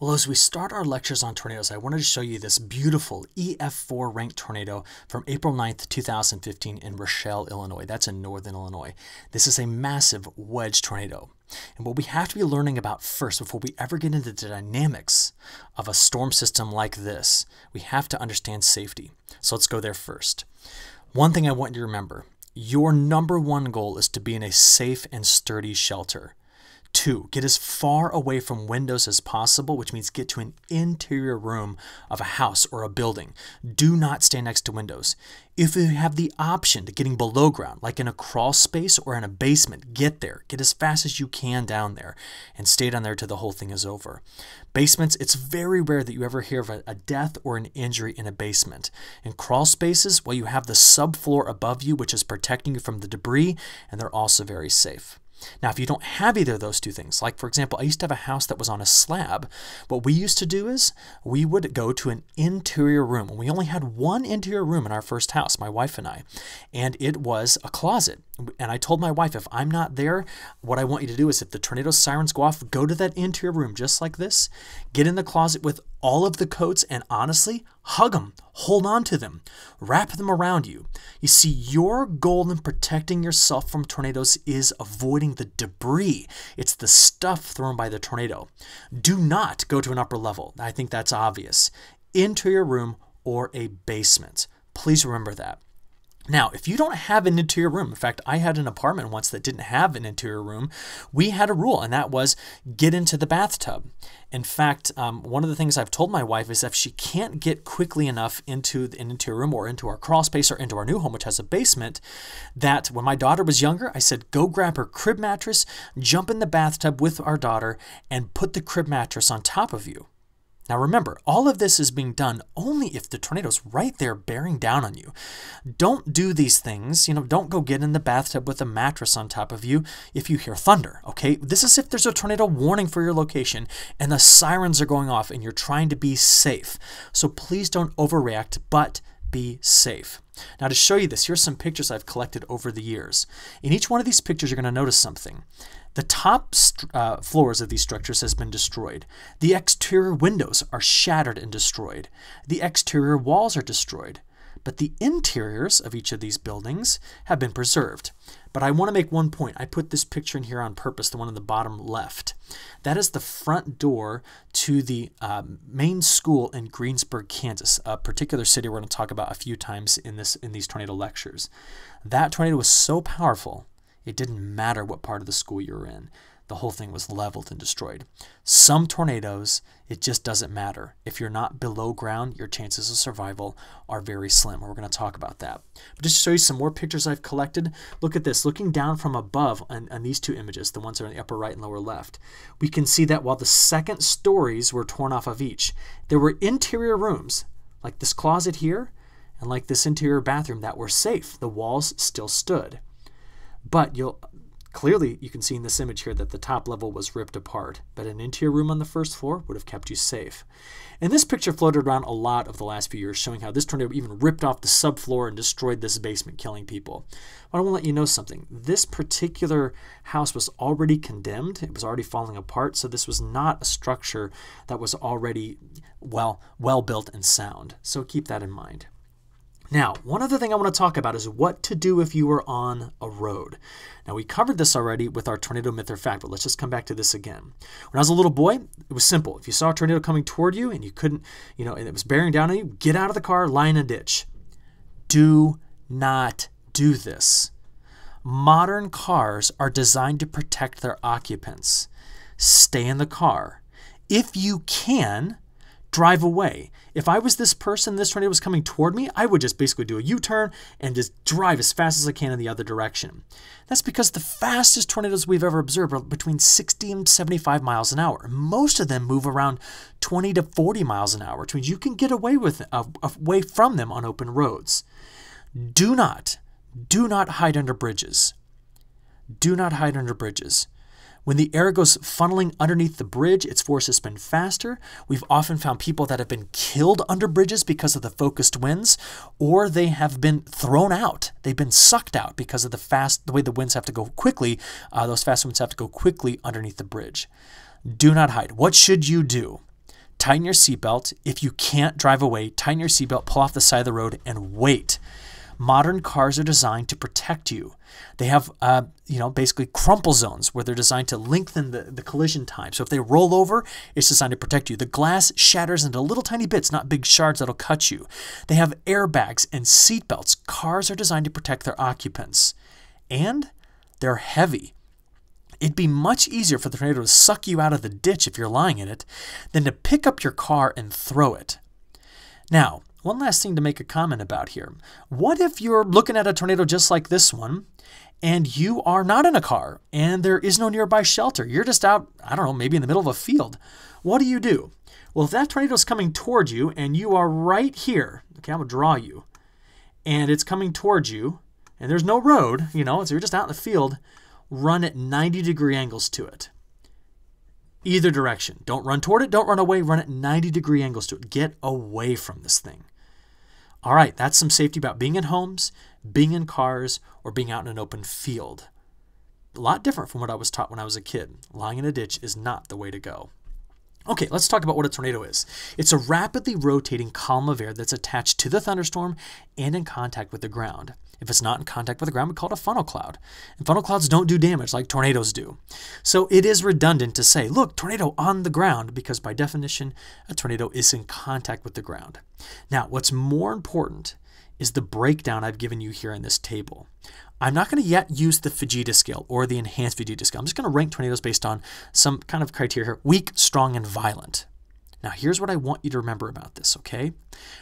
Well, as we start our lectures on tornadoes, I wanted to show you this beautiful EF4 ranked tornado from April 9th, 2015 in Rochelle, Illinois. That's in northern Illinois. This is a massive wedge tornado. And what we have to be learning about first before we ever get into the dynamics of a storm system like this, we have to understand safety. So let's go there first. One thing I want you to remember your number one goal is to be in a safe and sturdy shelter. Two, get as far away from windows as possible, which means get to an interior room of a house or a building. Do not stay next to windows. If you have the option to getting below ground, like in a crawl space or in a basement, get there. Get as fast as you can down there and stay down there till the whole thing is over. Basements, it's very rare that you ever hear of a, death or an injury in a basement. In crawl spaces, well, you have the subfloor above you, which is protecting you from the debris, and they're also very safe. Now, if you don't have either of those two things, like for example, I used to have a house that was on a slab, what we used to do is we would go to an interior room. And we only had one interior room in our first house, my wife and I, and it was a closet. And I told my wife, if I'm not there, what I want you to do is if the tornado sirens go off, go to that interior room just like this, get in the closet with all of the coats, and honestly, hug them, hold on to them, wrap them around you. You see, your goal in protecting yourself from tornadoes is avoiding the debris. It's the stuff thrown by the tornado. Do not go to an upper level. I think that's obvious. Interior room or a basement. Please remember that. Now, if you don't have an interior room, in fact, I had an apartment once that didn't have an interior room, we had a rule, and that was get into the bathtub. In fact, um, one of the things I've told my wife is if she can't get quickly enough into an interior room or into our crawl space or into our new home, which has a basement, that when my daughter was younger, I said, go grab her crib mattress, jump in the bathtub with our daughter, and put the crib mattress on top of you. Now remember, all of this is being done only if the tornado's right there bearing down on you. Don't do these things, you know, don't go get in the bathtub with a mattress on top of you if you hear thunder, okay? This is if there's a tornado warning for your location and the sirens are going off and you're trying to be safe. So please don't overreact, but be safe. Now to show you this, here's some pictures I've collected over the years. In each one of these pictures, you're going to notice something. The top uh, floors of these structures has been destroyed. The exterior windows are shattered and destroyed. The exterior walls are destroyed. But the interiors of each of these buildings have been preserved. But I want to make one point. I put this picture in here on purpose, the one in the bottom left. That is the front door to the uh, main school in Greensburg, Kansas, a particular city we're going to talk about a few times in this in these tornado lectures. That tornado was so powerful it didn't matter what part of the school you were in. The whole thing was leveled and destroyed. Some tornadoes, it just doesn't matter. If you're not below ground, your chances of survival are very slim. We're going to talk about that. But just to show you some more pictures I've collected, look at this. Looking down from above on, on these two images, the ones that are in the upper right and lower left, we can see that while the second stories were torn off of each, there were interior rooms, like this closet here, and like this interior bathroom that were safe. The walls still stood. But you'll clearly you can see in this image here that the top level was ripped apart, but an interior room on the first floor would have kept you safe. And this picture floated around a lot of the last few years, showing how this tornado even ripped off the subfloor and destroyed this basement, killing people. But I want to let you know something. This particular house was already condemned. It was already falling apart, so this was not a structure that was already well well built and sound. So keep that in mind. Now, one other thing I want to talk about is what to do if you are on a road. Now, we covered this already with our tornado myth or fact, but let's just come back to this again. When I was a little boy, it was simple. If you saw a tornado coming toward you and you couldn't, you know, and it was bearing down on you, get out of the car, lie in a ditch. Do not do this. Modern cars are designed to protect their occupants. Stay in the car. If you can, drive away. If I was this person, this tornado was coming toward me, I would just basically do a U turn and just drive as fast as I can in the other direction. That's because the fastest tornadoes we've ever observed are between 60 and 75 miles an hour. Most of them move around 20 to 40 miles an hour, which means you can get away with uh, away from them on open roads. Do not, do not hide under bridges. Do not hide under bridges. When the air goes funneling underneath the bridge, its force has been faster. We've often found people that have been killed under bridges because of the focused winds, or they have been thrown out. They've been sucked out because of the fast, the way the winds have to go quickly. Uh, those fast winds have to go quickly underneath the bridge. Do not hide. What should you do? tighten your seatbelt. If you can't drive away, tighten your seatbelt, pull off the side of the road, and wait. Modern cars are designed to protect you. They have, uh, you know, basically crumple zones where they're designed to lengthen the, the collision time. So if they roll over, it's designed to protect you. The glass shatters into little tiny bits, not big shards that'll cut you. They have airbags and seat belts. Cars are designed to protect their occupants. And they're heavy. It'd be much easier for the tornado to suck you out of the ditch if you're lying in it than to pick up your car and throw it. Now, one last thing to make a comment about here. What if you're looking at a tornado just like this one and you are not in a car and there is no nearby shelter? You're just out, I don't know, maybe in the middle of a field. What do you do? Well, if that tornado is coming toward you and you are right here, okay, I'm going to draw you, and it's coming towards you, and there's no road, you know, so you're just out in the field, run at 90 degree angles to it either direction. Don't run toward it, don't run away, run at 90 degree angles to it. Get away from this thing. All right, that's some safety about being in homes, being in cars, or being out in an open field. A lot different from what I was taught when I was a kid. Lying in a ditch is not the way to go. Okay, let's talk about what a tornado is. It's a rapidly rotating column of air that's attached to the thunderstorm and in contact with the ground. If it's not in contact with the ground, we call it a funnel cloud. And funnel clouds don't do damage like tornadoes do. So it is redundant to say, look, tornado on the ground, because by definition, a tornado is in contact with the ground. Now, what's more important is the breakdown I've given you here in this table. I'm not going to yet use the Fujita scale or the enhanced Fujita scale. I'm just going to rank tornadoes based on some kind of criteria here weak, strong, and violent. Now, here's what I want you to remember about this, okay?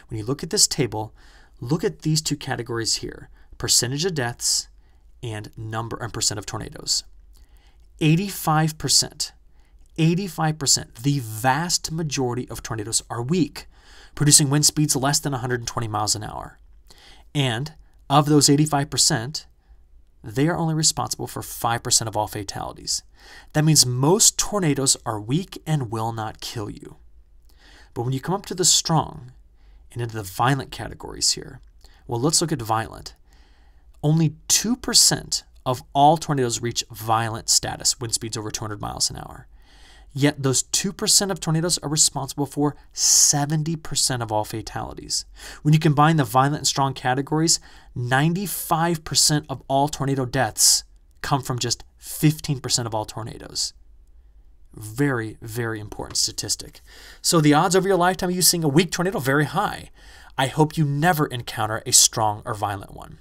When you look at this table, look at these two categories here percentage of deaths and number and percent of tornadoes. 85%, 85%, the vast majority of tornadoes are weak, producing wind speeds less than 120 miles an hour. And of those 85%, they are only responsible for 5% of all fatalities. That means most tornadoes are weak and will not kill you. But when you come up to the strong and into the violent categories here, well, let's look at violent. Only 2% of all tornadoes reach violent status, wind speeds over 200 miles an hour. Yet those 2% of tornadoes are responsible for 70% of all fatalities. When you combine the violent and strong categories, 95% of all tornado deaths come from just 15% of all tornadoes. Very, very important statistic. So the odds over your lifetime of you seeing a weak tornado very high. I hope you never encounter a strong or violent one.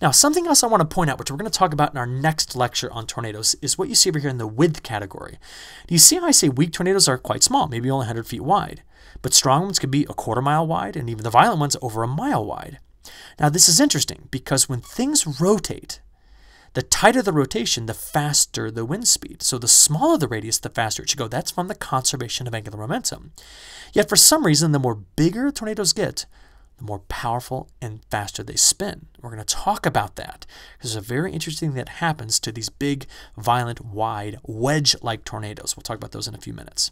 Now, something else I want to point out, which we're going to talk about in our next lecture on tornadoes, is what you see over here in the width category. Do you see how I say weak tornadoes are quite small, maybe only 100 feet wide? But strong ones could be a quarter mile wide, and even the violent ones over a mile wide. Now, this is interesting because when things rotate, the tighter the rotation, the faster the wind speed. So the smaller the radius, the faster it should go. That's from the conservation of angular momentum. Yet for some reason, the more bigger tornadoes get, the more powerful and faster they spin. We're going to talk about that there's a very interesting thing that happens to these big, violent, wide, wedge like tornadoes. We'll talk about those in a few minutes.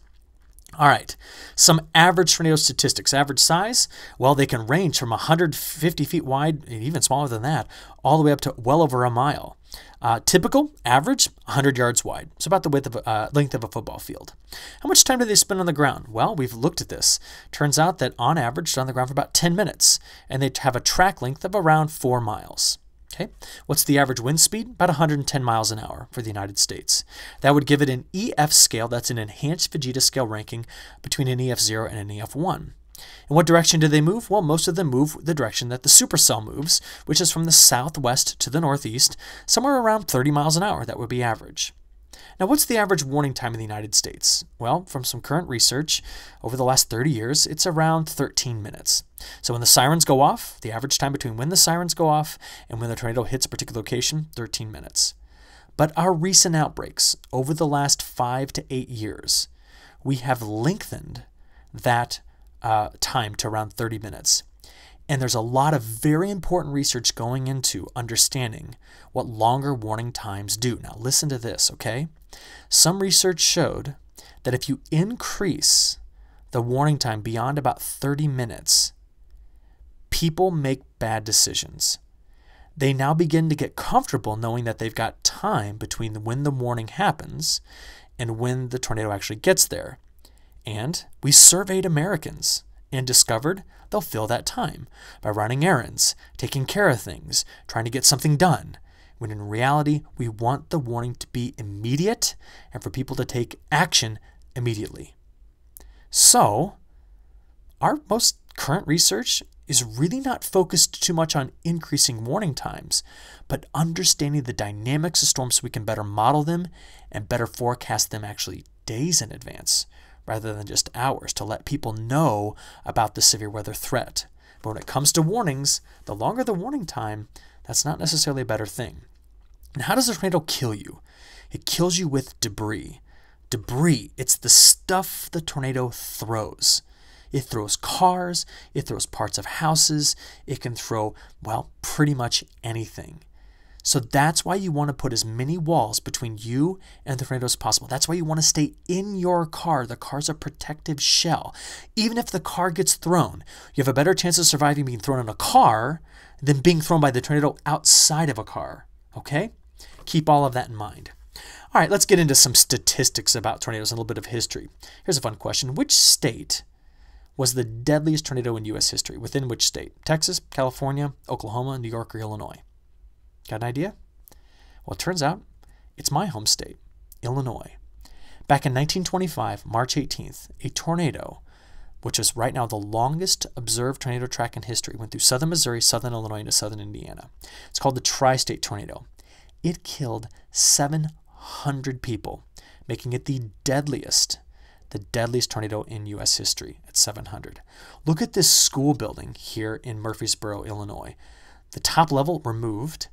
All right, some average tornado statistics. Average size, well, they can range from 150 feet wide, and even smaller than that, all the way up to well over a mile. Uh, typical, average, 100 yards wide. So about the width of uh, length of a football field. How much time do they spend on the ground? Well, we've looked at this. Turns out that on average, they're on the ground for about 10 minutes, and they have a track length of around 4 miles. Okay, what's the average wind speed? About 110 miles an hour for the United States. That would give it an EF scale, that's an enhanced Fujita scale ranking between an EF0 and an EF1. In what direction do they move? Well, most of them move the direction that the supercell moves, which is from the southwest to the northeast, somewhere around 30 miles an hour. That would be average. Now, what's the average warning time in the United States? Well, from some current research over the last 30 years, it's around 13 minutes. So when the sirens go off, the average time between when the sirens go off and when the tornado hits a particular location, 13 minutes. But our recent outbreaks over the last five to eight years, we have lengthened that uh, time to around 30 minutes. And there's a lot of very important research going into understanding what longer warning times do. Now, listen to this, okay? Some research showed that if you increase the warning time beyond about 30 minutes, people make bad decisions. They now begin to get comfortable knowing that they've got time between when the warning happens and when the tornado actually gets there. And we surveyed Americans and discovered they'll fill that time by running errands, taking care of things, trying to get something done. When in reality, we want the warning to be immediate and for people to take action immediately. So, our most current research is really not focused too much on increasing warning times, but understanding the dynamics of storms so we can better model them and better forecast them actually days in advance rather than just hours to let people know about the severe weather threat. But when it comes to warnings, the longer the warning time, that's not necessarily a better thing. And how does a tornado kill you? It kills you with debris. Debris, it's the stuff the tornado throws. It throws cars, it throws parts of houses, it can throw, well, pretty much anything. So that's why you want to put as many walls between you and the tornado as possible. That's why you want to stay in your car. The car's a protective shell. Even if the car gets thrown, you have a better chance of surviving being thrown in a car than being thrown by the tornado outside of a car. Okay? Keep all of that in mind. All right, let's get into some statistics about tornadoes and a little bit of history. Here's a fun question Which state was the deadliest tornado in U.S. history? Within which state? Texas, California, Oklahoma, New York, or Illinois? Got an idea? Well, it turns out it's my home state, Illinois. Back in 1925, March 18th, a tornado, which is right now the longest observed tornado track in history, went through southern Missouri, southern Illinois, and southern Indiana. It's called the Tri State Tornado. It killed 700 people, making it the deadliest, the deadliest tornado in U.S. history at 700. Look at this school building here in Murphysboro, Illinois. The top level removed,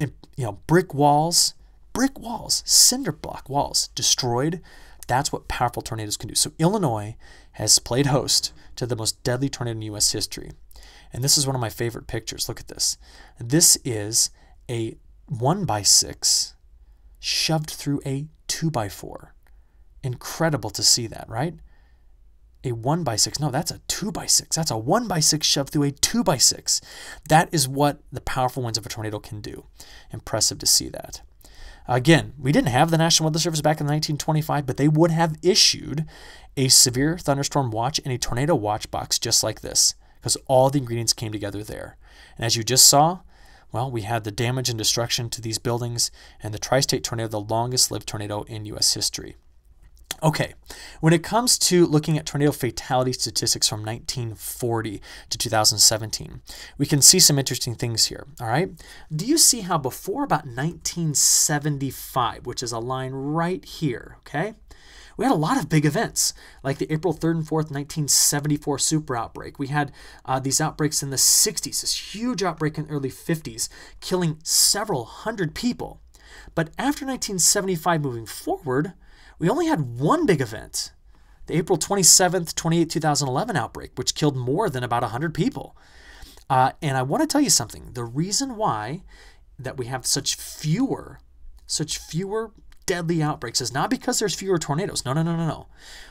you know, brick walls, brick walls, cinder block walls destroyed. That's what powerful tornadoes can do. So Illinois has played host to the most deadly tornado in U.S. history. And this is one of my favorite pictures. Look at this. This is a 1 by 6 shoved through a 2 by 4 Incredible to see that, right? A 1 by 6 No, that's a 2 by 6 That's a 1 by 6 shoved through a 2 by 6 That is what the powerful winds of a tornado can do. Impressive to see that. Again, we didn't have the National Weather Service back in 1925, but they would have issued a severe thunderstorm watch and a tornado watch box just like this because all the ingredients came together there. And as you just saw, well, we had the damage and destruction to these buildings and the tri state tornado, the longest lived tornado in U.S. history. Okay, when it comes to looking at tornado fatality statistics from 1940 to 2017, we can see some interesting things here. All right, do you see how before about 1975, which is a line right here, okay, we had a lot of big events, like the April 3rd and 4th, 1974 super outbreak. We had uh, these outbreaks in the 60s, this huge outbreak in the early 50s, killing several hundred people. But after 1975 moving forward, we only had one big event the April 27th, 28, 2011 outbreak, which killed more than about 100 people. Uh, and I want to tell you something. The reason why that we have such fewer, such fewer deadly outbreaks is not because there's fewer tornadoes. No, no, no, no, no.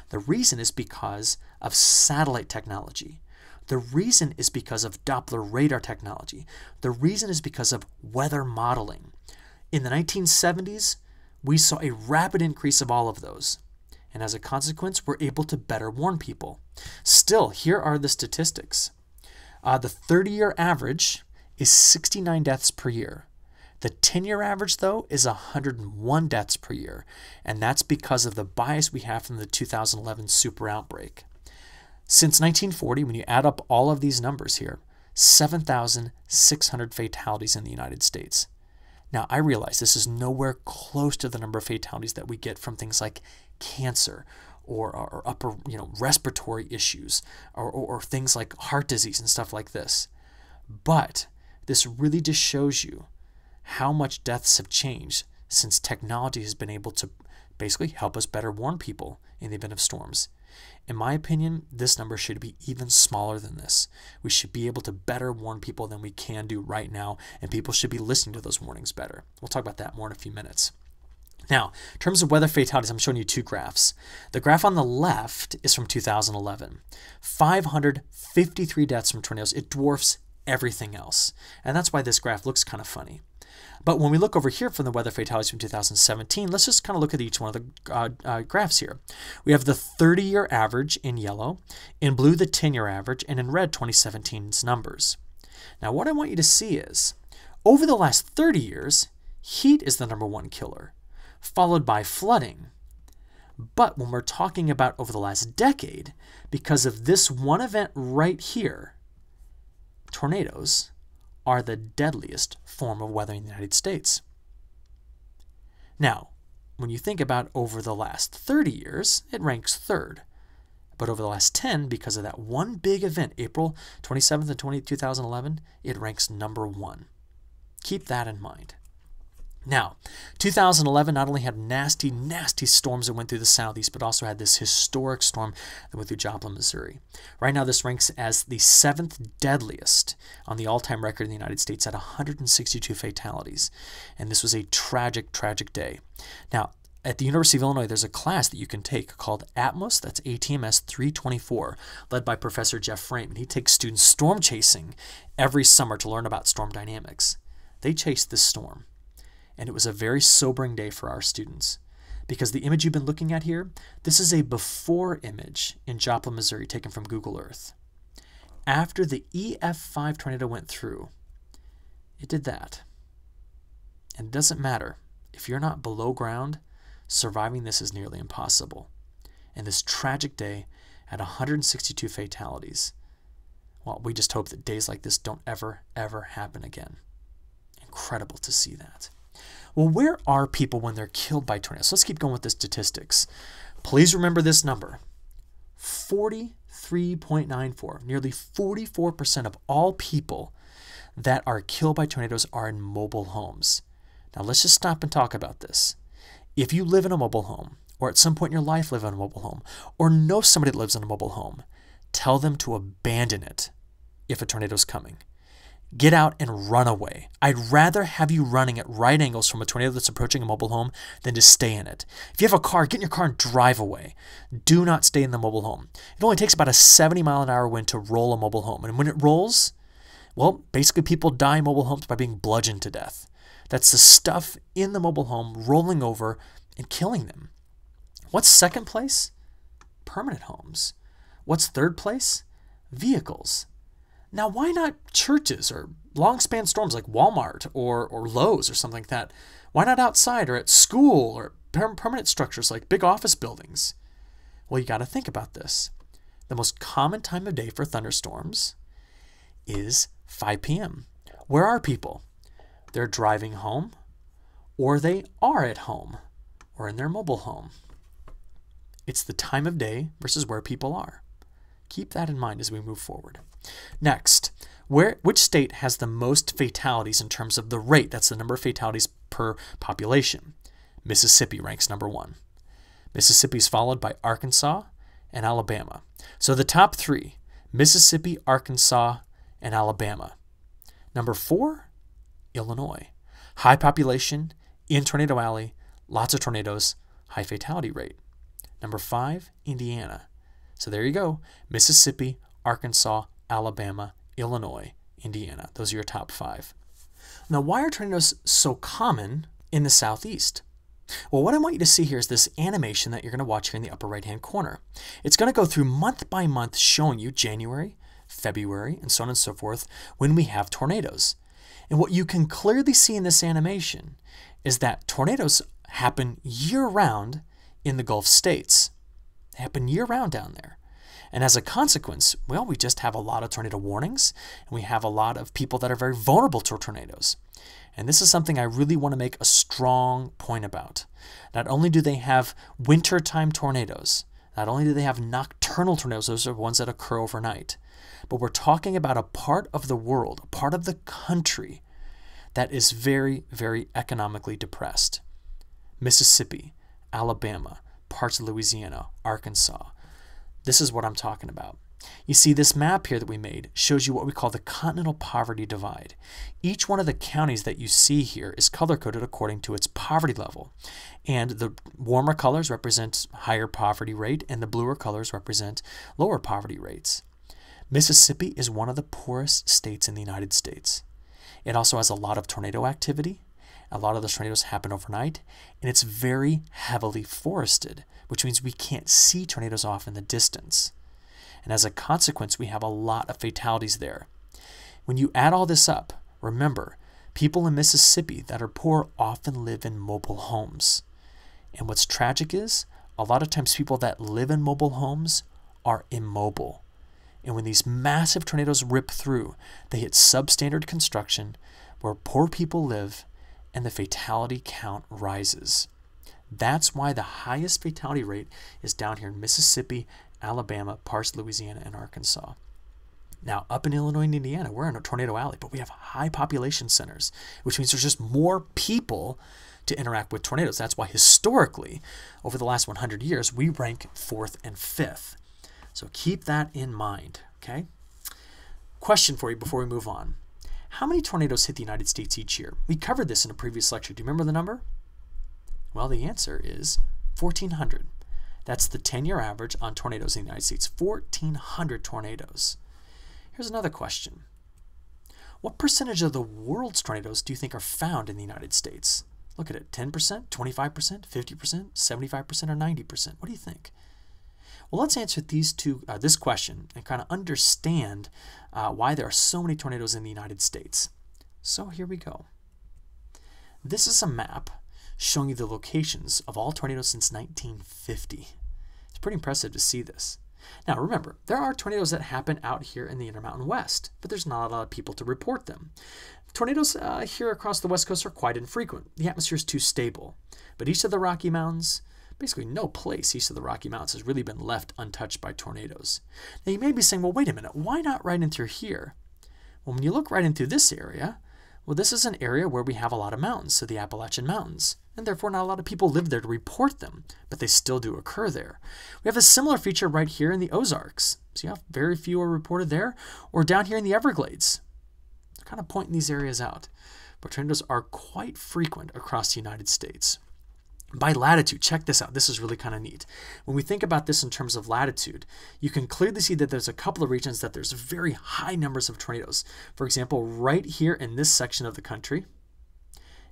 The reason is because of satellite technology. The reason is because of Doppler radar technology. The reason is because of weather modeling. In the 1970s, we saw a rapid increase of all of those. And as a consequence, we're able to better warn people. Still, here are the statistics. Uh, the 30 year average is 69 deaths per year. The 10 year average, though, is 101 deaths per year, and that's because of the bias we have from the 2011 super outbreak. Since 1940, when you add up all of these numbers here, 7,600 fatalities in the United States. Now, I realize this is nowhere close to the number of fatalities that we get from things like cancer or, or upper you know, respiratory issues or, or, or things like heart disease and stuff like this. But this really just shows you how much deaths have changed since technology has been able to basically help us better warn people in the event of storms. In my opinion, this number should be even smaller than this. We should be able to better warn people than we can do right now, and people should be listening to those warnings better. We'll talk about that more in a few minutes. Now, in terms of weather fatalities, I'm showing you two graphs. The graph on the left is from 2011 553 deaths from tornadoes. It dwarfs everything else. And that's why this graph looks kind of funny. But when we look over here from the weather fatalities from 2017, let's just kind of look at each one of the uh, uh, graphs here. We have the 30 year average in yellow, in blue, the 10 year average, and in red, 2017's numbers. Now, what I want you to see is over the last 30 years, heat is the number one killer, followed by flooding. But when we're talking about over the last decade, because of this one event right here, tornadoes are the deadliest form of weather in the United States. Now, when you think about over the last 30 years, it ranks third. But over the last 10, because of that one big event, April 27th and 20, 2011, it ranks number one. Keep that in mind. Now, 2011 not only had nasty, nasty storms that went through the southeast, but also had this historic storm that went through Joplin, Missouri. Right now, this ranks as the seventh deadliest on the all time record in the United States at 162 fatalities. And this was a tragic, tragic day. Now, at the University of Illinois, there's a class that you can take called ATMOS, that's ATMS 324, led by Professor Jeff Frame. And he takes students storm chasing every summer to learn about storm dynamics. They chased this storm and it was a very sobering day for our students. Because the image you've been looking at here, this is a before image in Joplin, Missouri, taken from Google Earth. After the EF5 tornado went through, it did that. And it doesn't matter. If you're not below ground, surviving this is nearly impossible. And this tragic day had 162 fatalities. Well, we just hope that days like this don't ever, ever happen again. Incredible to see that. Well, where are people when they're killed by tornadoes? So let's keep going with the statistics. Please remember this number 43.94. Nearly 44% of all people that are killed by tornadoes are in mobile homes. Now, let's just stop and talk about this. If you live in a mobile home, or at some point in your life live in a mobile home, or know somebody that lives in a mobile home, tell them to abandon it if a tornado is coming. Get out and run away. I'd rather have you running at right angles from a tornado that's approaching a mobile home than to stay in it. If you have a car, get in your car and drive away. Do not stay in the mobile home. It only takes about a 70 mile an hour wind to roll a mobile home. And when it rolls, well, basically people die in mobile homes by being bludgeoned to death. That's the stuff in the mobile home rolling over and killing them. What's second place? Permanent homes. What's third place? Vehicles. Now, why not churches or long span storms like Walmart or, or Lowe's or something like that? Why not outside or at school or permanent structures like big office buildings? Well, you got to think about this. The most common time of day for thunderstorms is 5 p.m. Where are people? They're driving home, or they are at home, or in their mobile home. It's the time of day versus where people are. Keep that in mind as we move forward. Next, where which state has the most fatalities in terms of the rate? That's the number of fatalities per population. Mississippi ranks number one. Mississippi is followed by Arkansas and Alabama. So the top three Mississippi, Arkansas, and Alabama. Number four, Illinois. High population in Tornado Alley, lots of tornadoes, high fatality rate. Number five, Indiana. So there you go Mississippi, Arkansas, Alabama, Illinois, Indiana. Those are your top five. Now, why are tornadoes so common in the southeast? Well, what I want you to see here is this animation that you're going to watch here in the upper right hand corner. It's going to go through month by month showing you January, February, and so on and so forth when we have tornadoes. And what you can clearly see in this animation is that tornadoes happen year round in the Gulf states. They happen year round down there. And as a consequence, well, we just have a lot of tornado warnings, and we have a lot of people that are very vulnerable to tornadoes. And this is something I really want to make a strong point about. Not only do they have wintertime tornadoes, not only do they have nocturnal tornadoes, those are ones that occur overnight, but we're talking about a part of the world, a part of the country that is very, very economically depressed. Mississippi, Alabama, parts of Louisiana, Arkansas. This is what I'm talking about. You see, this map here that we made shows you what we call the continental poverty divide. Each one of the counties that you see here is color coded according to its poverty level. And the warmer colors represent higher poverty rate, and the bluer colors represent lower poverty rates. Mississippi is one of the poorest states in the United States. It also has a lot of tornado activity. A lot of those tornadoes happen overnight, and it's very heavily forested, which means we can't see tornadoes off in the distance. And as a consequence, we have a lot of fatalities there. When you add all this up, remember, people in Mississippi that are poor often live in mobile homes. And what's tragic is, a lot of times people that live in mobile homes are immobile. And when these massive tornadoes rip through, they hit substandard construction where poor people live and the fatality count rises. That's why the highest fatality rate is down here in Mississippi, Alabama, parts of Louisiana, and Arkansas. Now, up in Illinois and Indiana, we're in a tornado alley, but we have high population centers, which means there's just more people to interact with tornadoes. That's why historically, over the last 100 years, we rank fourth and fifth. So keep that in mind, okay? Question for you before we move on. How many tornadoes hit the United States each year? We covered this in a previous lecture. Do you remember the number? Well, the answer is 1,400. That's the 10 year average on tornadoes in the United States 1,400 tornadoes. Here's another question What percentage of the world's tornadoes do you think are found in the United States? Look at it 10%, 25%, 50%, 75%, or 90%. What do you think? Well, let's answer these two, uh, this question and kind of understand uh, why there are so many tornadoes in the United States. So here we go. This is a map showing you the locations of all tornadoes since 1950. It's pretty impressive to see this. Now remember, there are tornadoes that happen out here in the Intermountain West, but there's not a lot of people to report them. Tornadoes uh, here across the West Coast are quite infrequent. The atmosphere is too stable. But east of the Rocky Mountains, basically no place east of the Rocky Mountains has really been left untouched by tornadoes. Now you may be saying, well, wait a minute, why not right in through here? Well, when you look right into this area, well, this is an area where we have a lot of mountains, so the Appalachian Mountains, and therefore not a lot of people live there to report them, but they still do occur there. We have a similar feature right here in the Ozarks. See how very few are reported there, or down here in the Everglades. They're kind of pointing these areas out. But tornadoes are quite frequent across the United States. By latitude, check this out. This is really kind of neat. When we think about this in terms of latitude, you can clearly see that there's a couple of regions that there's very high numbers of tornadoes. For example, right here in this section of the country,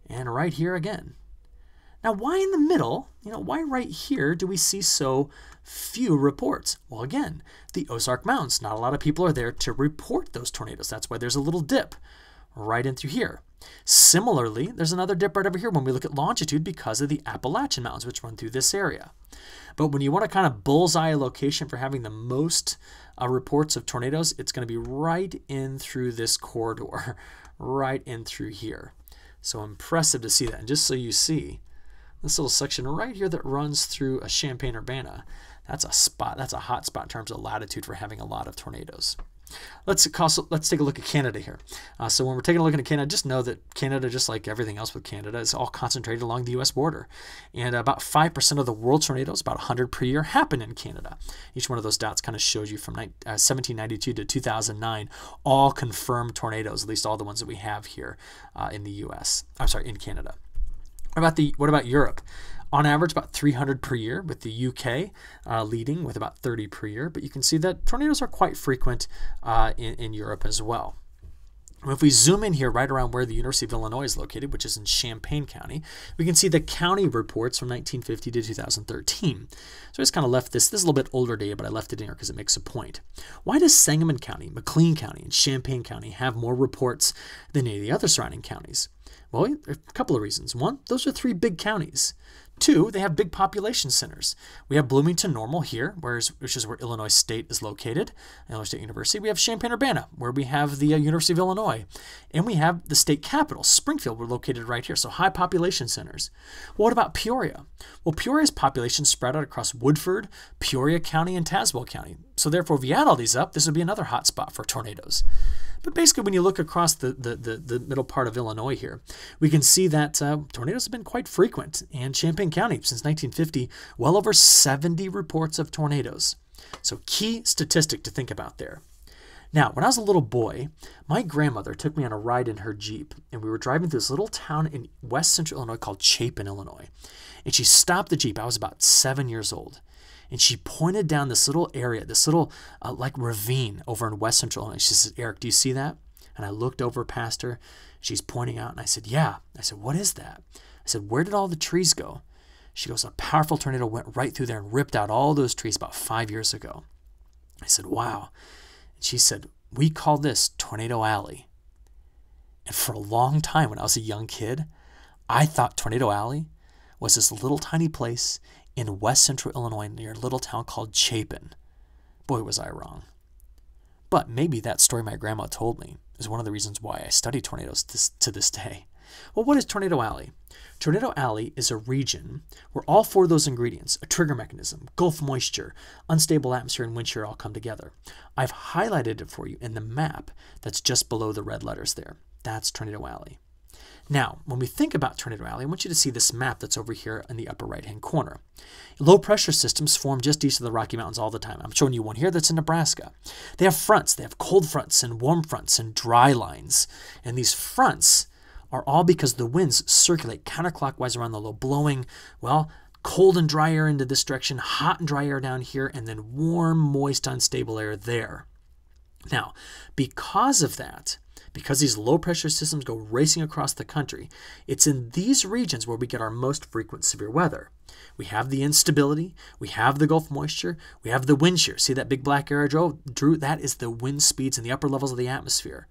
and right here again. Now, why in the middle, you know, why right here do we see so few reports? Well, again, the Ozark Mountains, not a lot of people are there to report those tornadoes. That's why there's a little dip right in through here. Similarly, there's another dip right over here when we look at longitude because of the Appalachian Mountains, which run through this area. But when you want to kind of bullseye a location for having the most uh, reports of tornadoes, it's going to be right in through this corridor, right in through here. So impressive to see that. And just so you see, this little section right here that runs through a Champaign-Urbana, that's a spot, that's a hot spot in terms of latitude for having a lot of tornadoes. Let's let's take a look at Canada here. Uh, so when we're taking a look at Canada, just know that Canada, just like everything else with Canada, is all concentrated along the U.S. border. And about 5% of the world tornadoes, about 100 per year, happen in Canada. Each one of those dots kind of shows you from uh, 1792 to 2009, all confirmed tornadoes, at least all the ones that we have here uh, in the U.S. I'm sorry, in Canada. What about the what about Europe? On average, about 300 per year, with the UK uh, leading with about 30 per year. But you can see that tornadoes are quite frequent uh, in, in Europe as well. If we zoom in here right around where the University of Illinois is located, which is in Champaign County, we can see the county reports from 1950 to 2013. So I just kind of left this, this is a little bit older data, but I left it in here because it makes a point. Why does Sangamon County, McLean County, and Champaign County have more reports than any of the other surrounding counties? Well, a couple of reasons. One, those are three big counties. Two, they have big population centers. We have Bloomington Normal here, whereas, which is where Illinois State is located, Illinois State University. We have Champaign-Urbana, where we have the uh, University of Illinois. And we have the state capital, Springfield, we're located right here. So high population centers. Well, what about Peoria? Well, Peoria's population spread out across Woodford, Peoria County, and Tazewell County. So therefore, if you add all these up, this would be another hot spot for tornadoes. But basically, when you look across the, the, the, the middle part of Illinois here, we can see that uh, tornadoes have been quite frequent. And Champaign County, since 1950, well over 70 reports of tornadoes. So key statistic to think about there. Now, when I was a little boy, my grandmother took me on a ride in her Jeep, and we were driving through this little town in west central Illinois called Chapin, Illinois. And she stopped the Jeep. I was about seven years old and she pointed down this little area, this little uh, like ravine over in West Central And She said, Eric, do you see that? And I looked over past her. She's pointing out, and I said, Yeah. I said, What is that? I said, Where did all the trees go? She goes, A powerful tornado went right through there and ripped out all those trees about five years ago. I said, Wow. And she said, We call this Tornado Alley. And for a long time, when I was a young kid, I thought Tornado Alley was this little tiny place in west central Illinois near a little town called Chapin. Boy, was I wrong. But maybe that story my grandma told me is one of the reasons why I study tornadoes this, to this day. Well, what is Tornado Alley? Tornado Alley is a region where all four of those ingredients, a trigger mechanism, Gulf moisture, unstable atmosphere, and wind shear all come together. I've highlighted it for you in the map that's just below the red letters there. That's Tornado Alley. Now, when we think about Tornado Alley, I want you to see this map that's over here in the upper right hand corner. Low pressure systems form just east of the Rocky Mountains all the time. I'm showing you one here that's in Nebraska. They have fronts, they have cold fronts and warm fronts and dry lines. And these fronts are all because the winds circulate counterclockwise around the low, blowing, well, cold and dry air into this direction, hot and dry air down here, and then warm, moist, unstable air there. Now, because of that, because these low pressure systems go racing across the country, it's in these regions where we get our most frequent severe weather. We have the instability, we have the Gulf moisture, we have the wind shear. See that big black I drew? That is the wind speeds in the upper levels of the atmosphere.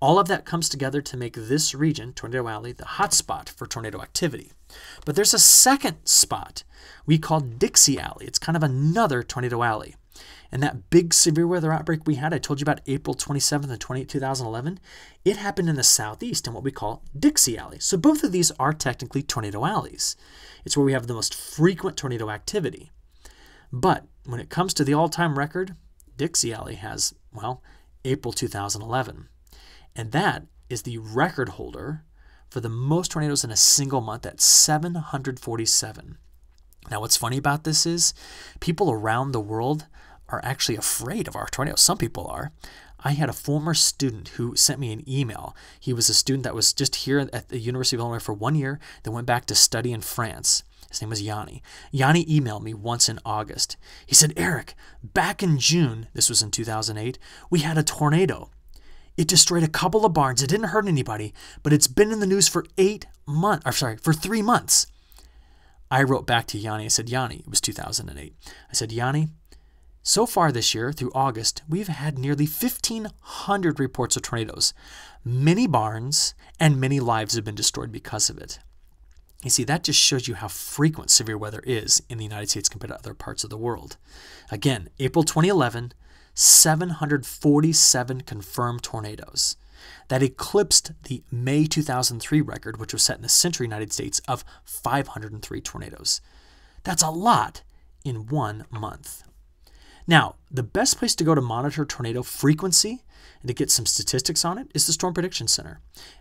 All of that comes together to make this region, Tornado Alley, the hotspot for tornado activity. But there's a second spot we call Dixie Alley. It's kind of another tornado alley. And that big severe weather outbreak we had, I told you about April 27th and 28, 2011, it happened in the southeast in what we call Dixie Alley. So both of these are technically tornado alleys. It's where we have the most frequent tornado activity. But when it comes to the all time record, Dixie Alley has, well, April 2011. And that is the record holder for the most tornadoes in a single month at 747. Now, what's funny about this is people around the world are actually afraid of our tornadoes. Some people are. I had a former student who sent me an email. He was a student that was just here at the University of Illinois for one year, then went back to study in France. His name was Yanni. Yanni emailed me once in August. He said, Eric, back in June, this was in 2008, we had a tornado. It destroyed a couple of barns. It didn't hurt anybody, but it's been in the news for eight months, or sorry, for three months. I wrote back to Yanni. I said, Yanni, it was 2008. I said, Yanni, so far this year, through August, we've had nearly 1,500 reports of tornadoes. Many barns and many lives have been destroyed because of it. You see, that just shows you how frequent severe weather is in the United States compared to other parts of the world. Again, April 2011, 747 confirmed tornadoes. That eclipsed the May 2003 record, which was set in the central United States, of 503 tornadoes. That's a lot in one month. Now, the best place to go to monitor tornado frequency and to get some statistics on it is the Storm Prediction Center,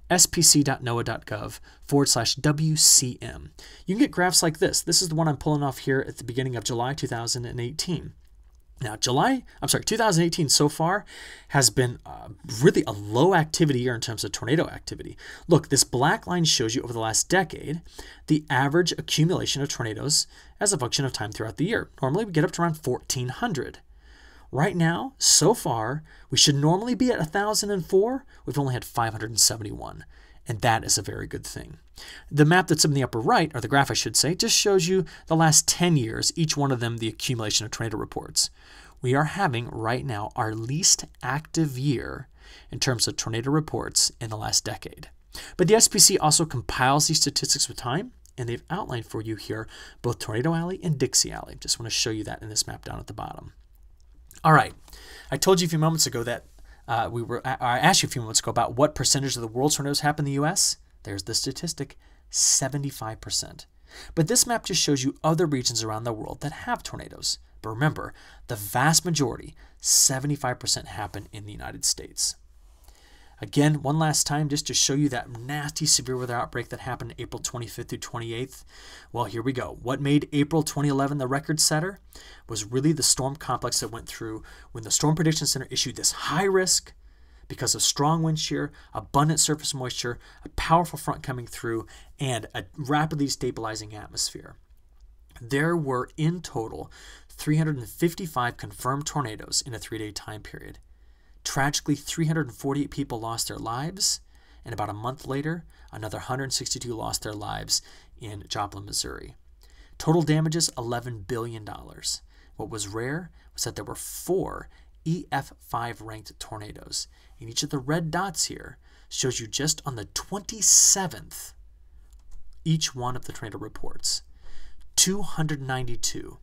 spc.noaa.gov forward slash WCM. You can get graphs like this. This is the one I'm pulling off here at the beginning of July 2018. Now, July, I'm sorry, 2018 so far has been uh, really a low activity year in terms of tornado activity. Look, this black line shows you over the last decade the average accumulation of tornadoes as a function of time throughout the year. Normally, we get up to around 1,400. Right now, so far, we should normally be at 1,004. We've only had 571 and that is a very good thing. The map that's in the upper right, or the graph I should say, just shows you the last 10 years, each one of them the accumulation of tornado reports. We are having right now our least active year in terms of tornado reports in the last decade. But the SPC also compiles these statistics with time, and they've outlined for you here both Tornado Alley and Dixie Alley. Just want to show you that in this map down at the bottom. All right, I told you a few moments ago that uh, we were I asked you a few moments ago about what percentage of the world's tornadoes happen in the U.S. There's the statistic, 75%. But this map just shows you other regions around the world that have tornadoes. But remember, the vast majority, 75%, happen in the United States. Again, one last time, just to show you that nasty severe weather outbreak that happened April 25th through 28th. Well, here we go. What made April 2011 the record setter was really the storm complex that went through when the Storm Prediction Center issued this high risk because of strong wind shear, abundant surface moisture, a powerful front coming through, and a rapidly stabilizing atmosphere. There were in total 355 confirmed tornadoes in a three day time period. Tragically, 348 people lost their lives, and about a month later, another 162 lost their lives in Joplin, Missouri. Total damages $11 billion. What was rare was that there were four EF5 ranked tornadoes, and each of the red dots here shows you just on the 27th each one of the tornado reports. 292.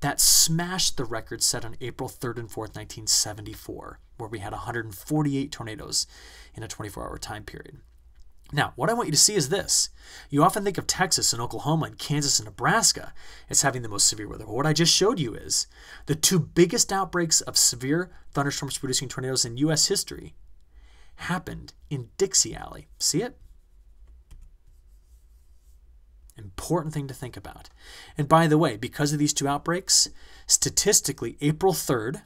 That smashed the record set on April 3rd and 4th, 1974, where we had 148 tornadoes in a 24 hour time period. Now, what I want you to see is this. You often think of Texas and Oklahoma and Kansas and Nebraska as having the most severe weather. But what I just showed you is the two biggest outbreaks of severe thunderstorms producing tornadoes in U.S. history happened in Dixie Alley. See it? Important thing to think about. And by the way, because of these two outbreaks, statistically, April 3rd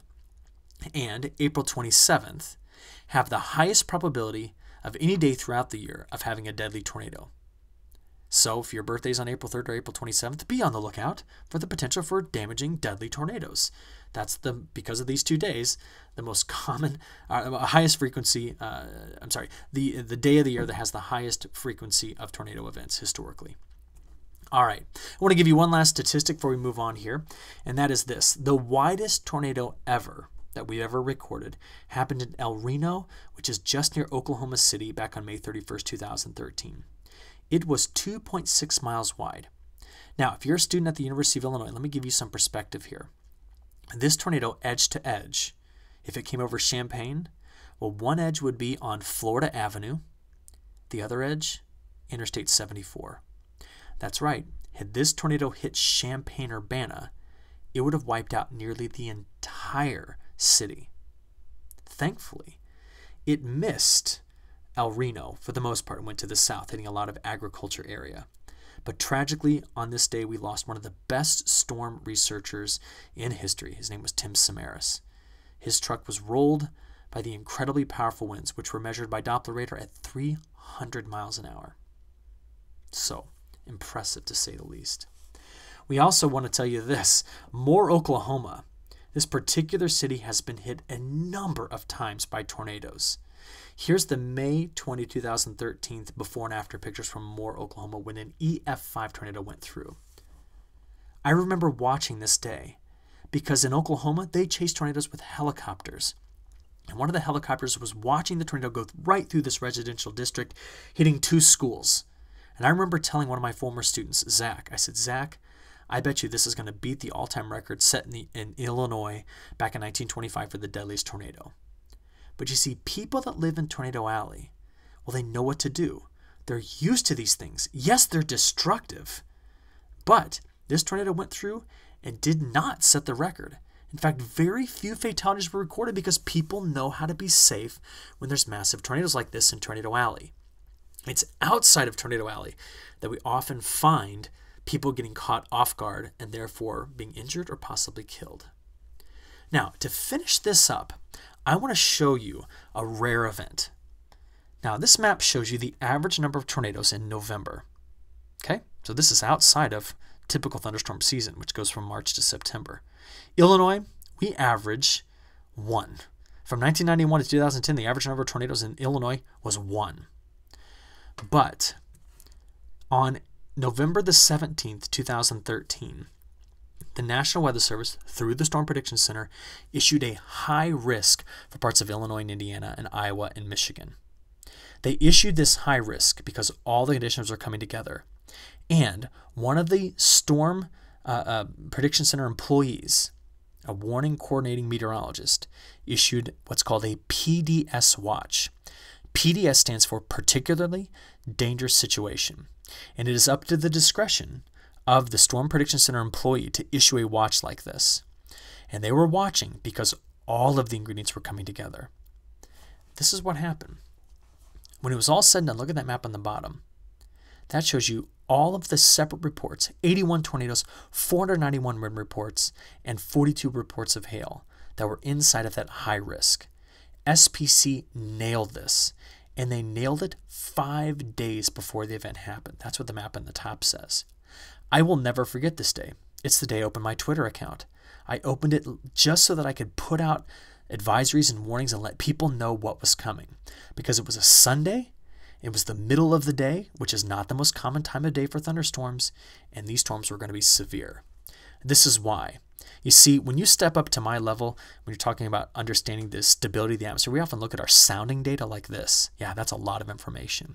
and April 27th have the highest probability of any day throughout the year of having a deadly tornado. So, if your birthday is on April 3rd or April 27th, be on the lookout for the potential for damaging deadly tornadoes. That's the because of these two days, the most common, uh, highest frequency. Uh, I'm sorry, the the day of the year that has the highest frequency of tornado events historically. All right, I want to give you one last statistic before we move on here, and that is this: the widest tornado ever that we've ever recorded happened in El Reno, which is just near Oklahoma City, back on May 31st, 2013. It was 2.6 miles wide. Now, if you're a student at the University of Illinois, let me give you some perspective here. This tornado, edge to edge, if it came over Champaign, well, one edge would be on Florida Avenue, the other edge, Interstate 74. That's right, had this tornado hit Champaign Urbana, it would have wiped out nearly the entire city. Thankfully, it missed El Reno for the most part, and went to the south, hitting a lot of agriculture area. But tragically, on this day, we lost one of the best storm researchers in history. His name was Tim Samaras. His truck was rolled by the incredibly powerful winds, which were measured by Doppler radar at 300 miles an hour. So, impressive to say the least. We also want to tell you this Moore, Oklahoma this particular city has been hit a number of times by tornadoes. Here's the May 20, 2013 before and after pictures from Moore, Oklahoma when an EF5 tornado went through. I remember watching this day because in Oklahoma they chase tornadoes with helicopters. And one of the helicopters was watching the tornado go right through this residential district, hitting two schools. And I remember telling one of my former students, Zach, I said, Zach, I bet you this is going to beat the all-time record set in, the, in Illinois back in 1925 for the deadliest tornado. But you see, people that live in Tornado Alley, well, they know what to do. They're used to these things. Yes, they're destructive, but this tornado went through and did not set the record. In fact, very few fatalities were recorded because people know how to be safe when there's massive tornadoes like this in Tornado Alley. It's outside of Tornado Alley that we often find people getting caught off guard and therefore being injured or possibly killed. Now, to finish this up, I want to show you a rare event. Now, this map shows you the average number of tornadoes in November. Okay, so this is outside of typical thunderstorm season, which goes from March to September. Illinois, we average one. From 1991 to 2010, the average number of tornadoes in Illinois was one. But on November the 17th, 2013, the National Weather Service, through the Storm Prediction Center, issued a high risk for parts of Illinois and Indiana and Iowa and Michigan. They issued this high risk because all the conditions are coming together. And one of the Storm uh, uh, Prediction Center employees, a warning coordinating meteorologist, issued what's called a PDS watch. PDS stands for Particularly Dangerous Situation and it is up to the discretion of the Storm Prediction Center employee to issue a watch like this. And they were watching because all of the ingredients were coming together. This is what happened. When it was all said and done, look at that map on the bottom. That shows you all of the separate reports 81 tornadoes, 491 wind reports, and 42 reports of hail that were inside of that high risk. SPC nailed this and they nailed it five days before the event happened. That's what the map on the top says. I will never forget this day. It's the day I opened my Twitter account. I opened it just so that I could put out advisories and warnings and let people know what was coming. Because it was a Sunday, it was the middle of the day, which is not the most common time of day for thunderstorms, and these storms were going to be severe. This is why. You see, when you step up to my level, when you're talking about understanding the stability of the atmosphere, we often look at our sounding data like this. Yeah, that's a lot of information.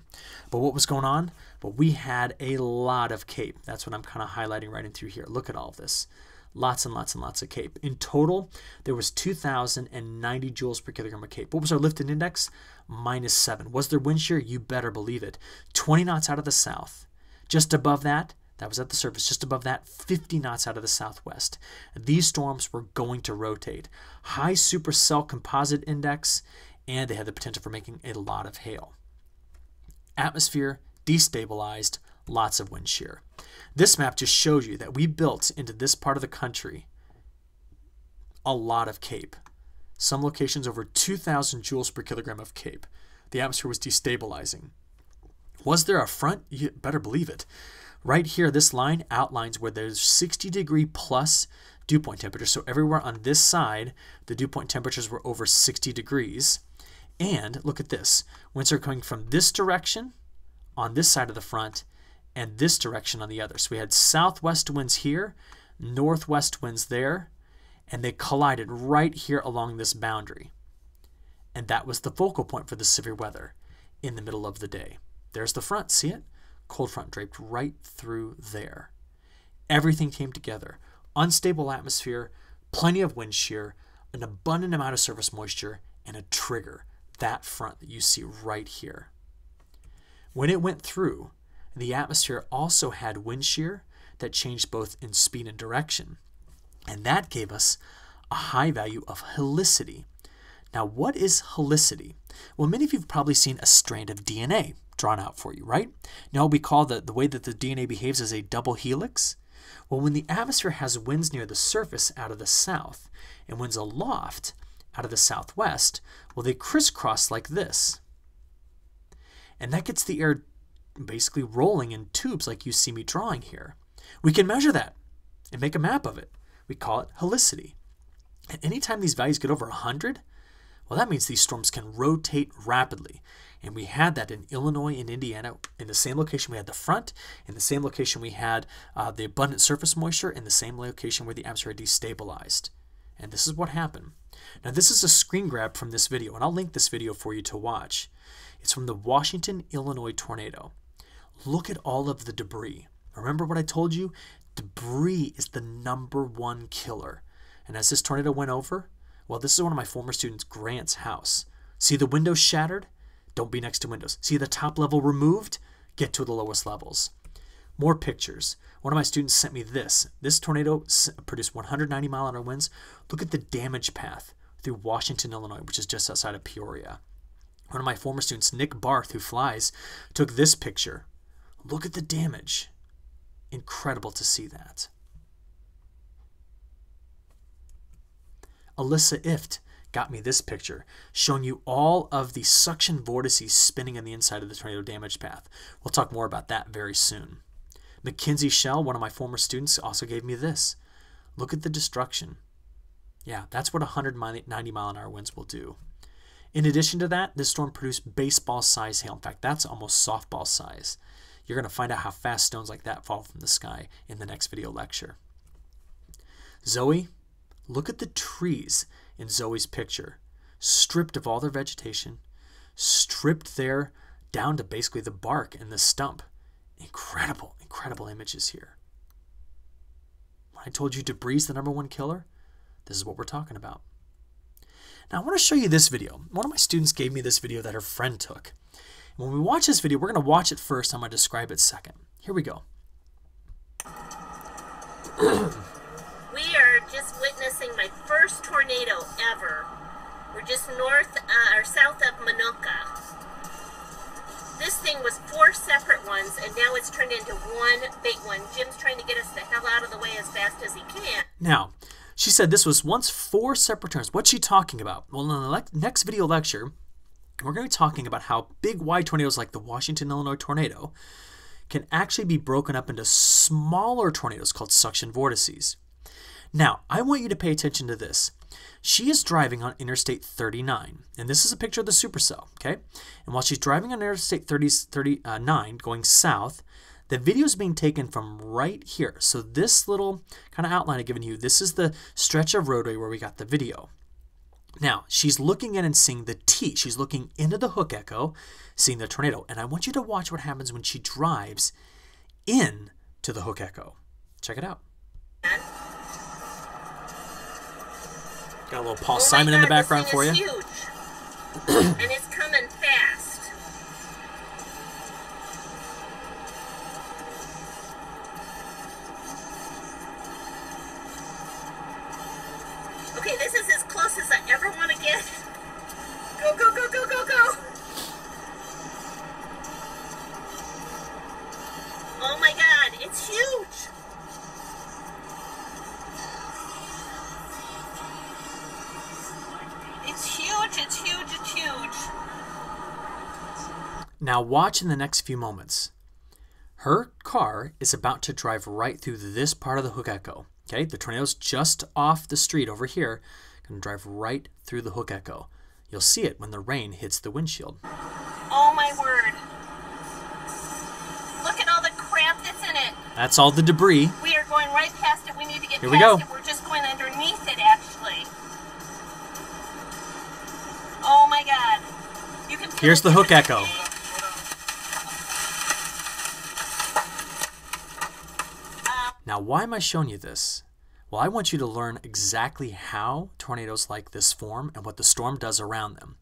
But what was going on? Well, we had a lot of CAPE. That's what I'm kind of highlighting right in through here. Look at all of this. Lots and lots and lots of CAPE. In total, there was 2,090 joules per kilogram of CAPE. What was our lifted index? Minus 7. Was there wind shear? You better believe it. 20 knots out of the south. Just above that, that was at the surface. Just above that, 50 knots out of the southwest. These storms were going to rotate. High supercell composite index, and they had the potential for making a lot of hail. Atmosphere destabilized, lots of wind shear. This map just shows you that we built into this part of the country a lot of CAPE. Some locations over 2,000 joules per kilogram of CAPE. The atmosphere was destabilizing. Was there a front? You better believe it. Right here, this line outlines where there's 60 degree plus dew point temperature. So everywhere on this side, the dew point temperatures were over 60 degrees. And look at this. Winds are coming from this direction on this side of the front and this direction on the other. So we had southwest winds here, northwest winds there, and they collided right here along this boundary. And that was the focal point for the severe weather in the middle of the day. There's the front, see it? Cold front draped right through there. Everything came together. Unstable atmosphere, plenty of wind shear, an abundant amount of surface moisture, and a trigger, that front that you see right here. When it went through, the atmosphere also had wind shear that changed both in speed and direction. And that gave us a high value of helicity. Now, what is helicity? Well, many of you have probably seen a strand of DNA drawn out for you, right? Now we call the, the way that the DNA behaves as a double helix. Well, when the atmosphere has winds near the surface out of the south and winds aloft out of the southwest, well, they crisscross like this. And that gets the air basically rolling in tubes like you see me drawing here. We can measure that and make a map of it. We call it helicity. And anytime these values get over 100, well, that means these storms can rotate rapidly. And we had that in Illinois and Indiana. In the same location, we had the front. In the same location, we had uh, the abundant surface moisture. In the same location where the atmosphere destabilized. And this is what happened. Now, this is a screen grab from this video, and I'll link this video for you to watch. It's from the Washington, Illinois tornado. Look at all of the debris. Remember what I told you? Debris is the number one killer. And as this tornado went over, well, this is one of my former students, Grant's house. See the windows shattered? Don't be next to windows. See the top level removed? Get to the lowest levels. More pictures. One of my students sent me this. This tornado produced 190 mile an hour winds. Look at the damage path through Washington, Illinois, which is just outside of Peoria. One of my former students, Nick Barth, who flies, took this picture. Look at the damage. Incredible to see that. Alyssa Ift got me this picture showing you all of the suction vortices spinning on the inside of the tornado damage path. We'll talk more about that very soon. Mackenzie Shell, one of my former students, also gave me this. Look at the destruction. Yeah, that's what 190 mile an hour winds will do. In addition to that, this storm produced baseball size hail. In fact, that's almost softball size. You're going to find out how fast stones like that fall from the sky in the next video lecture. Zoe, look at the trees in Zoe's picture, stripped of all their vegetation, stripped there down to basically the bark and the stump. Incredible, incredible images here. When I told you debris is the number one killer, this is what we're talking about. Now I want to show you this video. One of my students gave me this video that her friend took. And when we watch this video, we're going to watch it first. I'm going to describe it second. Here we go. just witnessing my first tornado ever. We're just north uh, or south of Minooka. This thing was four separate ones, and now it's turned into one big one. Jim's trying to get us the hell out of the way as fast as he can. Now, she said this was once four separate turns. What's she talking about? Well, in the next video lecture, we're going to be talking about how big wide tornadoes like the Washington, Illinois tornado can actually be broken up into smaller tornadoes called suction vortices. Now, I want you to pay attention to this. She is driving on Interstate 39, and this is a picture of the supercell, okay? And while she's driving on Interstate 30, 39 uh, going south, the video is being taken from right here. So this little kind of outline I've given you, this is the stretch of roadway where we got the video. Now, she's looking in and seeing the T. She's looking into the hook echo, seeing the tornado. And I want you to watch what happens when she drives in to the hook echo. Check it out. Got a little Paul Oh Simon in the God, this background for you. watch in the next few moments. Her car is about to drive right through this part of the hook echo. Okay, the tornado's just off the street over here. Gonna drive right through the hook echo. You'll see it when the rain hits the windshield. Oh my word. Look at all the crap that's in it. That's all the debris. We are going right past it. We need to get Here past we go. it. We're just going underneath it, actually. Oh my god. You can Here's the hook echo. today. Now, why am I showing you this? Well, I want you to learn exactly how tornadoes like this form and what the storm does around them.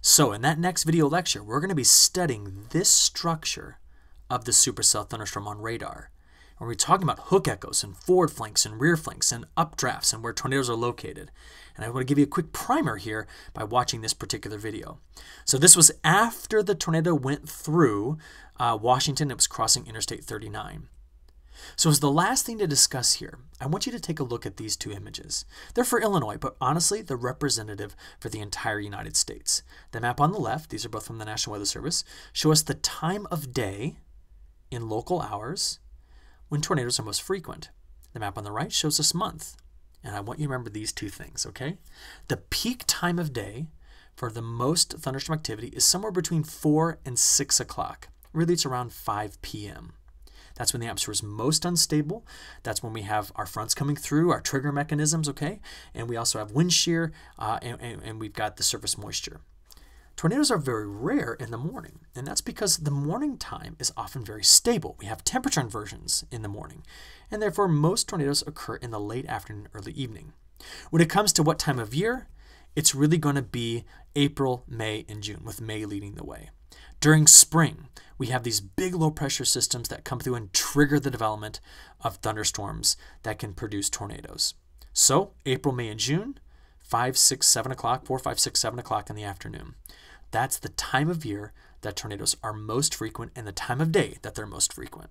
So, in that next video lecture, we're going to be studying this structure of the supercell thunderstorm on radar. And we're talking about hook echoes and forward flanks and rear flanks and updrafts and where tornadoes are located. And I want to give you a quick primer here by watching this particular video. So, this was after the tornado went through uh, Washington, it was crossing Interstate 39. So, as the last thing to discuss here, I want you to take a look at these two images. They're for Illinois, but honestly, they're representative for the entire United States. The map on the left, these are both from the National Weather Service, show us the time of day in local hours when tornadoes are most frequent. The map on the right shows us month. And I want you to remember these two things, okay? The peak time of day for the most thunderstorm activity is somewhere between 4 and 6 o'clock. Really, it's around 5 p.m. That's when the atmosphere is most unstable. That's when we have our fronts coming through, our trigger mechanisms, okay? And we also have wind shear, uh, and, and, and we've got the surface moisture. Tornadoes are very rare in the morning, and that's because the morning time is often very stable. We have temperature inversions in the morning, and therefore most tornadoes occur in the late afternoon, early evening. When it comes to what time of year, it's really going to be April, May, and June, with May leading the way. During spring, we have these big low pressure systems that come through and trigger the development of thunderstorms that can produce tornadoes. So, April, May, and June, 5, 6, 7 o'clock, 4, 5, 6, 7 o'clock in the afternoon. That's the time of year that tornadoes are most frequent and the time of day that they're most frequent.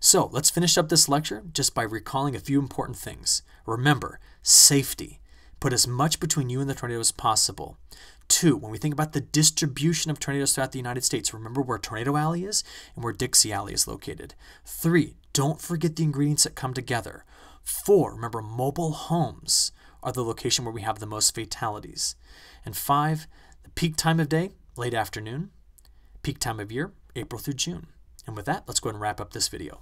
So, let's finish up this lecture just by recalling a few important things. Remember, safety. Put as much between you and the tornado as possible. Two, when we think about the distribution of tornadoes throughout the United States, remember where Tornado Alley is and where Dixie Alley is located. Three, don't forget the ingredients that come together. Four, remember mobile homes are the location where we have the most fatalities. And five, the peak time of day, late afternoon. Peak time of year, April through June. And with that, let's go ahead and wrap up this video.